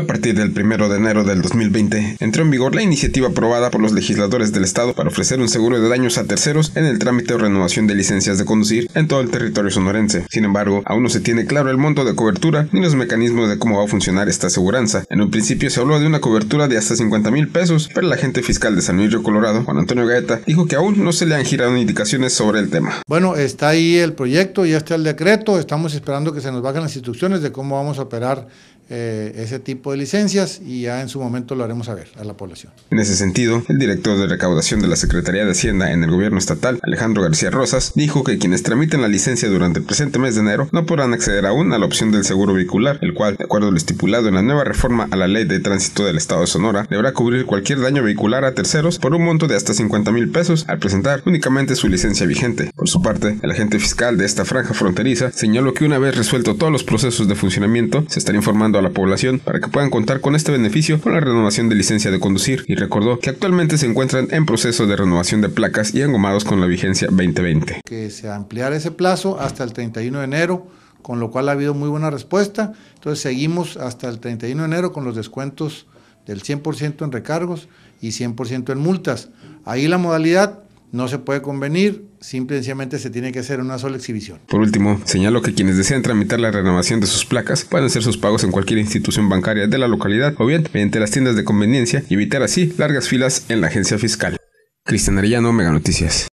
A partir del 1 de enero del 2020, entró en vigor la iniciativa aprobada por los legisladores del Estado para ofrecer un seguro de daños a terceros en el trámite o renovación de licencias de conducir en todo el territorio sonorense. Sin embargo, aún no se tiene claro el monto de cobertura ni los mecanismos de cómo va a funcionar esta aseguranza. En un principio se habló de una cobertura de hasta 50 mil pesos, pero el agente fiscal de San Luis Río Colorado, Juan Antonio Gaeta, dijo que aún no se le han girado indicaciones sobre el tema. Bueno, está ahí el proyecto, ya está el decreto, estamos esperando que se nos bajen las instrucciones de cómo vamos a operar eh, ese tipo de licencias y ya en su momento lo haremos saber a la población. En ese sentido, el director de recaudación de la Secretaría de Hacienda en el gobierno estatal, Alejandro García Rosas, dijo que quienes tramiten la licencia durante el presente mes de enero no podrán acceder aún a la opción del seguro vehicular, el cual, de acuerdo a lo estipulado en la nueva reforma a la ley de tránsito del estado de Sonora, deberá cubrir cualquier daño vehicular a terceros por un monto de hasta 50 mil pesos al presentar únicamente su licencia vigente. Por su parte, el agente fiscal de esta franja fronteriza señaló que una vez resuelto todos los procesos de funcionamiento, se estará informando a la población para que puedan contar con este beneficio con la renovación de licencia de conducir y recordó que actualmente se encuentran en proceso de renovación de placas y engomados con la vigencia 2020. Que se ampliara ese plazo hasta el 31 de enero con lo cual ha habido muy buena respuesta. Entonces seguimos hasta el 31 de enero con los descuentos del 100% en recargos y 100% en multas. Ahí la modalidad no se puede convenir, simplemente se tiene que hacer una sola exhibición. Por último, señalo que quienes desean tramitar la renovación de sus placas pueden hacer sus pagos en cualquier institución bancaria de la localidad o bien mediante las tiendas de conveniencia y evitar así largas filas en la agencia fiscal. Cristian Arellano, Mega Noticias.